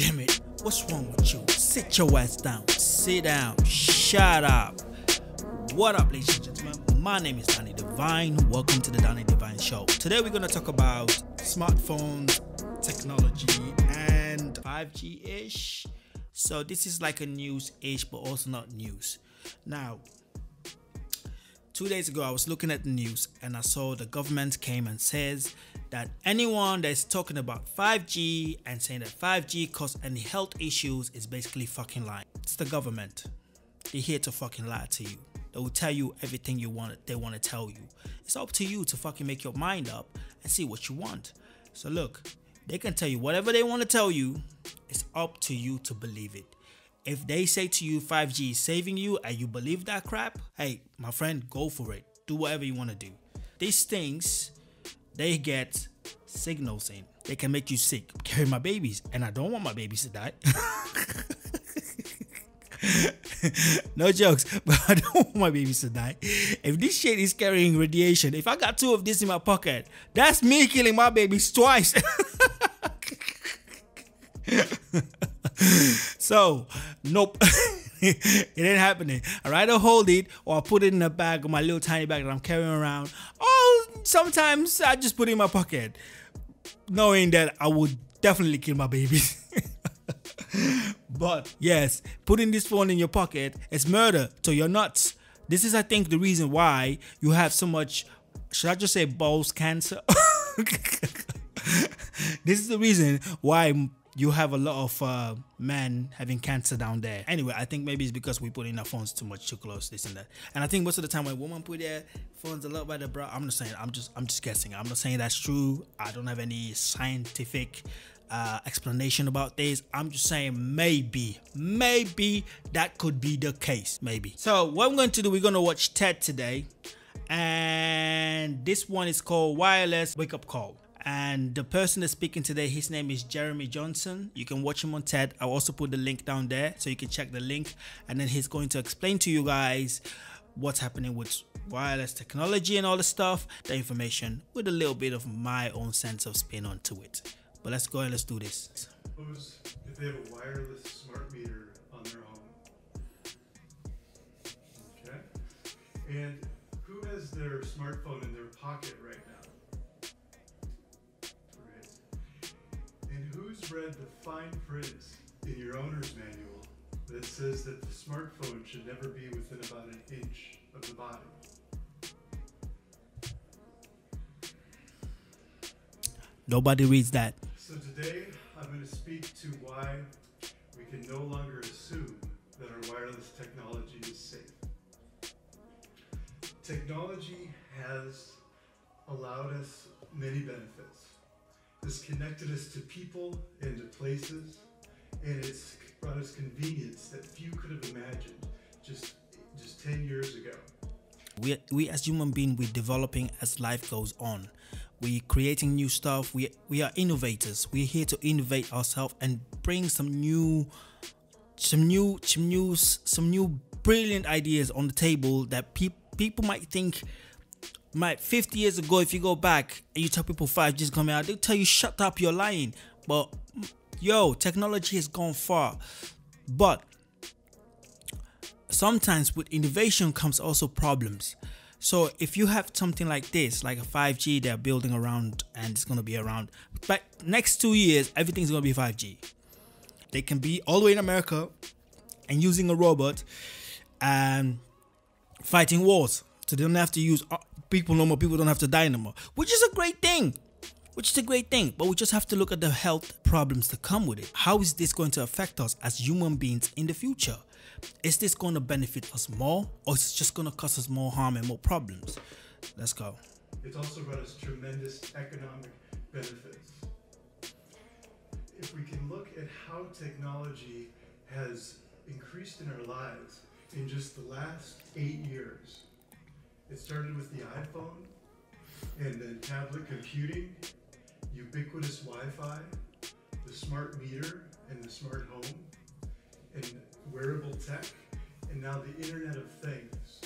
damn it. What's wrong with you? Sit your ass down. Sit down. Shut up. What up, ladies and gentlemen? My name is Danny Divine. Welcome to the Danny Divine Show. Today we're going to talk about smartphones, technology, and 5G ish. So, this is like a news ish, but also not news. Now, two days ago, I was looking at the news and I saw the government came and says that anyone that's talking about 5G and saying that 5G cause any health issues is basically fucking lying. It's the government. They're here to fucking lie to you. They will tell you everything you want. They want to tell you. It's up to you to fucking make your mind up and see what you want. So look, they can tell you whatever they want to tell you. It's up to you to believe it. If they say to you 5G is saving you and you believe that crap, hey, my friend, go for it. Do whatever you want to do. These things they get signals in. They can make you sick. Carry my babies, and I don't want my babies to die. no jokes, but I don't want my babies to die. If this shit is carrying radiation, if I got two of this in my pocket, that's me killing my babies twice. so, nope. it ain't happening. I rather hold it or I put it in a bag, my little tiny bag that I'm carrying around. Oh, sometimes I just put it in my pocket, knowing that I would definitely kill my babies. but yes, putting this phone in your pocket is murder. So you're nuts. This is, I think, the reason why you have so much. Should I just say balls cancer? this is the reason why you have a lot of uh, men having cancer down there. Anyway, I think maybe it's because we put in our phones too much too close, this and that. And I think most of the time when women put their phones a lot by the bra, I'm just saying, I'm just, I'm just guessing. I'm not saying that's true. I don't have any scientific uh, explanation about this. I'm just saying maybe, maybe that could be the case. Maybe. So what I'm going to do, we're going to watch TED today, and this one is called Wireless Wake Up Call and the person that's speaking today his name is jeromy johnson you can watch him on ted i'll also put the link down there so you can check the link and then he's going to explain to you guys what's happening with wireless technology and all the stuff the information with a little bit of my own sense of spin onto it but let's go and let's do this if they have a wireless smart meter on their home. Okay. And who has their smartphone in their pocket right now? Who's read the fine print in your owner's manual that says that the smartphone should never be within about an inch of the body? nobody reads that So today I'm going to speak to why we can no longer assume that our wireless technology is safe. Technology has allowed us many benefits. It's connected us to people and to places, and it's brought us convenience that few could have imagined just just 10 years ago. we, we as human beings we're developing as life goes on. We're creating new stuff. We, we are innovators. We're here to innovate ourselves and bring some new some new some new some new brilliant ideas on the table that pe- people might think might 50 years ago if you go back and you tell people 5g is coming out they'll tell you shut up you're lying but yo technology has gone far but sometimes with innovation comes also problems. So if you have something like this, like a 5G they're building around and it's gonna be around, but next two years everything's gonna be 5G. They can be all the way in America and using a robot and fighting wars. So they don't have to use uh, people no more. People don't have to die no more, which is a great thing. Which is a great thing, but we just have to look at the health problems that come with it. How is this going to affect us as human beings in the future? Is this going to benefit us more, or is it just going to cause us more harm and more problems? Let's go. It's also brought us tremendous economic benefits. If we can look at how technology has increased in our lives in just the last eight years, it started with the iPhone and then tablet computing, ubiquitous Wi Fi, the smart meter and the smart home, and wearable tech, and now the Internet of Things.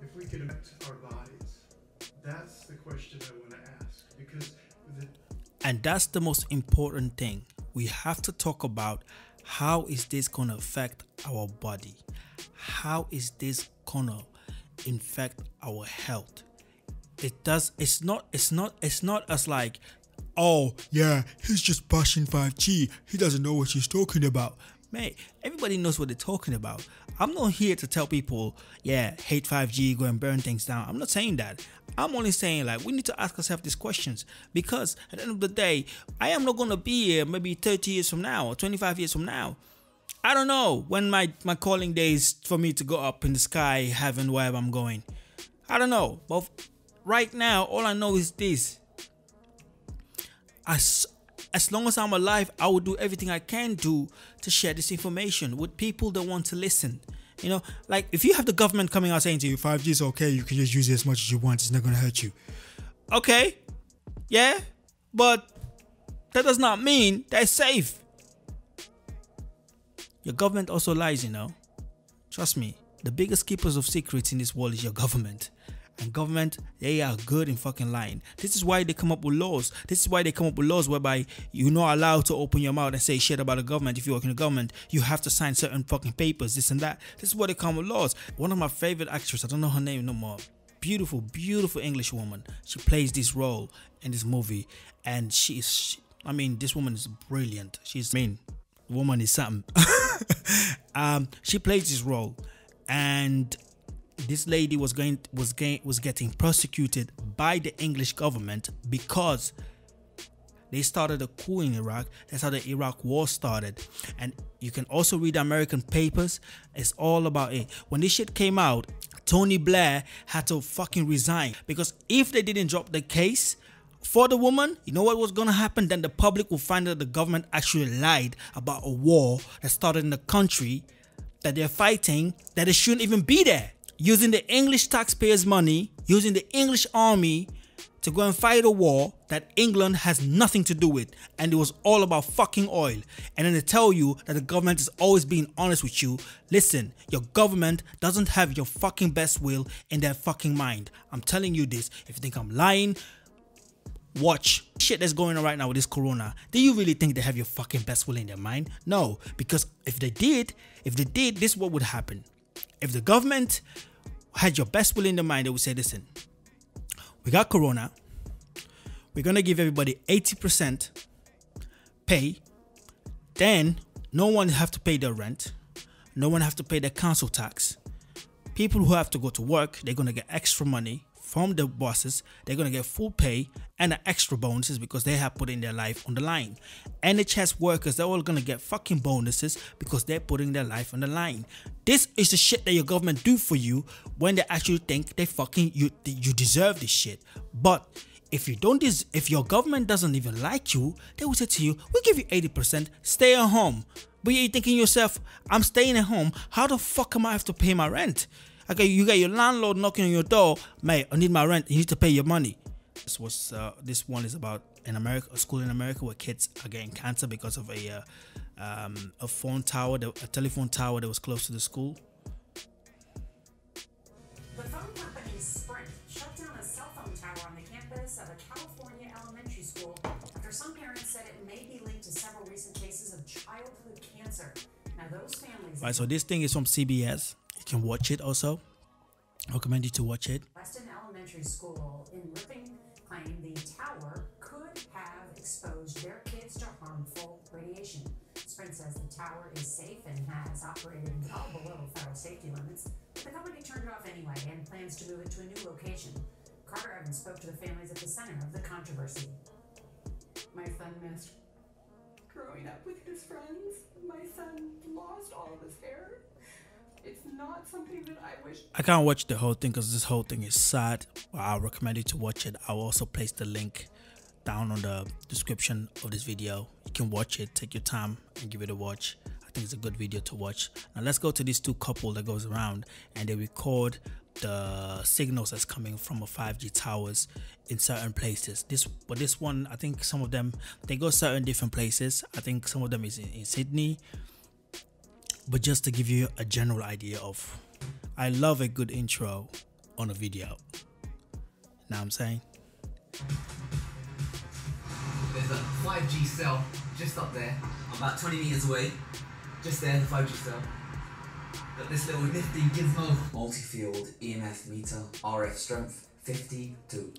If we could affect our bodies, that's the question I want to ask because And that's the most important thing. we have to talk about how is this going to affect our body? How is this going to infect our health? It does it's not it's not it's not as like oh yeah, he's just bashing 5G. He doesn't know what he's talking about. Mate, everybody knows what they're talking about. I'm not here to tell people, yeah, hate 5G, go and burn things down. I'm not saying that. I'm only saying like we need to ask ourselves these questions because at the end of the day, I am not gonna be here maybe 30 years from now or 25 years from now. I don't know when my my calling days for me to go up in the sky, heaven, wherever I'm going. I don't know, but right now, all I know is this: as as long as I'm alive, I will do everything I can do to share this information with people that want to listen. You know, like if you have the government coming out saying to you, 5G is okay, you can just use it as much as you want, it's not gonna hurt you. Okay, yeah, but that does not mean it's safe. Your government also lies, you know. Trust me, the biggest keepers of secrets in this world is your government. And government they are good in fucking lying. This is why they come up with laws. This is why they come up with laws whereby you're not allowed to open your mouth and say shit about the government. If you work in the government you have to sign certain fucking papers this and that. This is why they come up with laws. One of my favorite actresses i don't know her name no more. Beautiful beautiful english woman. She plays this role in this movie. And she is i mean this woman is brilliant. She's mean woman is something um she plays this role and this lady was going was getting was getting prosecuted by the English government because they started a coup in Iraq. That's how the Iraq war started. And you can also read American papers. It's all about it. When this shit came out, Tony Blair had to fucking resign because if they didn't drop the case for the woman, you know what was gonna happen? Then the public will find that the government actually lied about a war that started in the country that they're fighting that it shouldn't even be there using the English taxpayers' money, using the English army to go and fight a war that England has nothing to do with. And it was all about fucking oil. And then they tell you that the government is always being honest with you. Listen, your government doesn't have your fucking best will in their fucking mind. I'm telling you this. If you think I'm lying, watch shit that's going on right now with this corona do you really think they have your fucking best will in their mind no because if they did if they did this is what would happen if the government had your best will in their mind, they would say, listen, we got Corona. We're to give everybody 80% pay. Then no one have to pay their rent. No one have to pay their council tax. People who have to go to work, they're to get extra money from the bosses. They're going to get full pay and extra bonuses because they have put in their life on the line. NHS workers, they're all going to get fucking bonuses because they're putting their life on the line. This is the shit that your government do for you when they actually think they fucking you you deserve this shit. But if you don't if your government doesn't even like you, they will say to you, "We give you 80%, stay at home." But you're thinking yourself, "I'm staying at home. How the fuck am I have to pay my rent?" Okay, you got your landlord knocking on your door, mate. I need my rent. You need to pay your money. This was uh, this one is about in America, a school in America where kids are getting cancer because of a uh, um, a phone tower, a telephone tower that was close to the school. The phone company Sprint shut down a cell phone tower on the campus of a California elementary school after some parents said it may be linked to several recent cases of childhood cancer. Now those families. Right, so this thing is from CBS can watch it also. I recommend you to watch it. Weston Elementary School in Ripon claim the tower could have exposed their kids to harmful radiation. Sprint says the tower is safe and has operated well below federal safety limits. But the company turned it off anyway and plans to move it to a new location. Carter Evans spoke to the families at the center of the controversy. My son missed growing up with his friends. My son lost all of his hair it's not something that I wish. I can't watch the whole thing because this whole thing is sad. I'll recommend you to watch it. I'll also place the link down on the description of this video. You can watch it, take your time, and give it a watch. I think it's a good video to watch. Now let's go to these two couple that goes around and they record the signals that's coming from a 5G towers in certain places. This, but this one, I think some of them they go certain different places. I think some of them is in, in Sydney, but just to give you a general idea of I love a good intro on a video. Now I'm saying? There's a 5G cell just up there. About 20 meters away. Just there, the 5G cell. Got this little nifty gizmo. Multi-field EMF meter, RF strength, 50 to.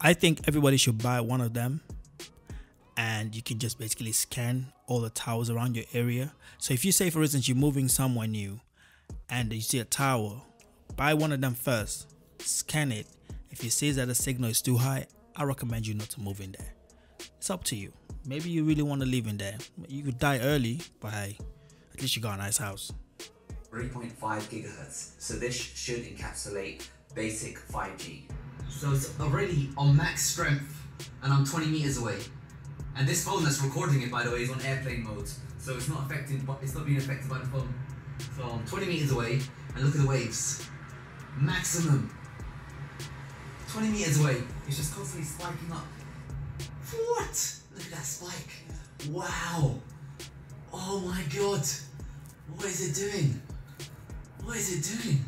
I think everybody should buy one of them and you can just basically scan all the towers around your area. So if you say for instance you're moving somewhere new and you see a tower, buy one of them first, scan it. If you see that the signal is too high, I recommend you not to move in there. It's up to you. Maybe you really want to live in there. You could die early, but hey, at least you got a nice house. 3.5 gigahertz. So this should encapsulate basic 5G. So it's already on max strength and I'm 20 meters away. And this phone that's recording it, by the way, is on airplane mode. So it's not affected, it's not being affected by the phone. So I'm 20 meters away and look at the waves. Maximum. 20 meters away. It's just constantly spiking up. What? Look at that spike. Wow. Oh my god. What is it doing? What is it doing?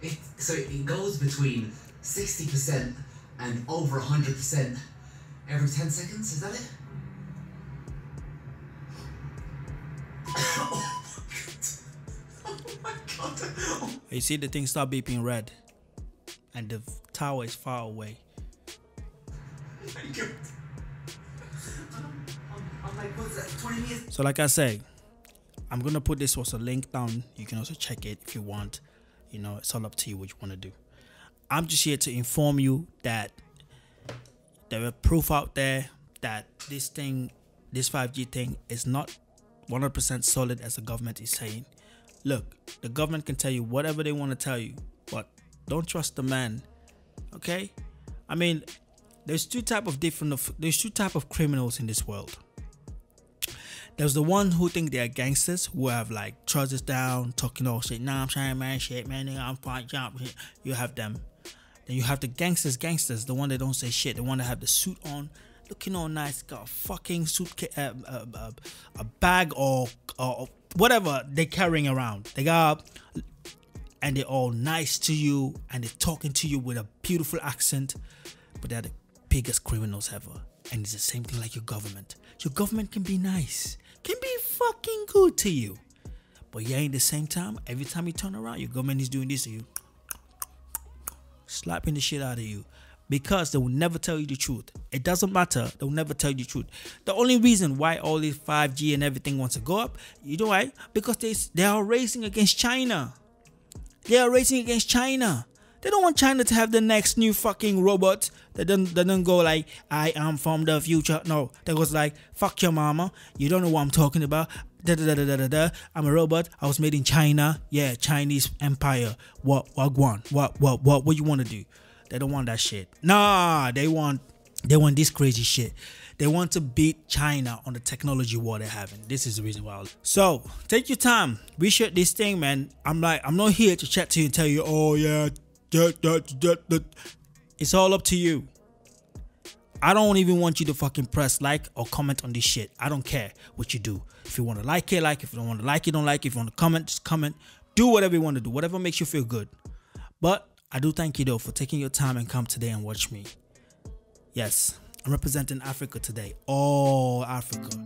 It so it goes between 60% and over 100% every 10 seconds, is that it? oh my god. Oh You see the thing start beeping red and the tower is far away. my god. I'm, I'm like, what's that? 20 meters? So like I say, I'm gonna put this also link down. You can also check it if you want. You know, it's all up to you what you want to do. I'm just here to inform you that there are proof out there that this thing, this 5G thing, is not 100% solid as the government is saying. Look, the government can tell you whatever they want to tell you, but don't trust the man. Okay? I mean, there's two type of different of there's two type of criminals in this world. There's the one who think they're gangsters who have like trousers down, talking all shit. Nah, I'm trying to man shit, man. I'm fine, jump. You have them. Then you have the gangsters, gangsters, the one that don't say shit, the one that have the suit on, looking all nice, got a fucking suitcase, uh, uh, uh, a bag or, or whatever they're carrying around. They got, and they're all nice to you, and they're talking to you with a beautiful accent, but they're the biggest criminals ever. And it's the same thing like your government. Your government can be nice, can be fucking good to you, but yeah, in the same time, every time you turn around, your government is doing this to you slapping the shit out of you because they will never tell you the truth. It doesn't matter. They will never tell you the truth. The only reason why all this 5G and everything wants to go up, you know why? Because they they are racing against China. They are racing against China. They don't want China to have the next new fucking robot that don't that don't go like I am from the future. No, that goes like fuck your mama. You don't know what I'm talking about. Da, da, da, da, da, da, da. I'm a robot. I was made in China. Yeah, Chinese empire. What what want? What what what what you want to do? They don't want that shit. Nah, they want they want this crazy shit. They want to beat China on the technology war they're having. This is the reason why. So take your time, We research this thing, man. I'm like, I'm not here to chat to you and tell you, oh yeah, that, that, that, that. It's all up to you. I don't even want you to fucking press like or comment on this shit. I don't care what you do. If you want to like it, like. If you don't want to like it, don't like. It. If you want to comment, just comment. Do whatever you want to do. Whatever makes you feel good. But I do thank you though for taking your time and come today and watch me. Yes, I'm representing Africa today. All Africa.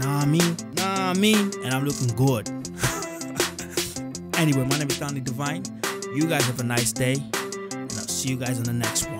Nah, I mean, nah, I mean, and I'm looking good. anyway, my name is Danny Divine. You guys have a nice day, and I'll see you guys on the next one.